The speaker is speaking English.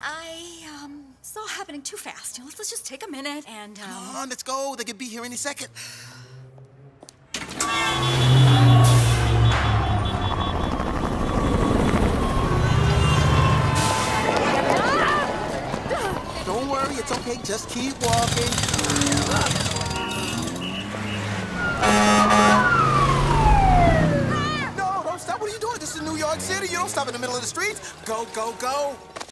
I, um, it's all happening too fast. You know, let's, let's just take a minute and, um... Come on, let's go. They could be here any second. Don't worry, it's okay. Just keep walking. No, don't stop. What are you doing? This is New York City. You don't stop in the middle of the streets. Go, go, go.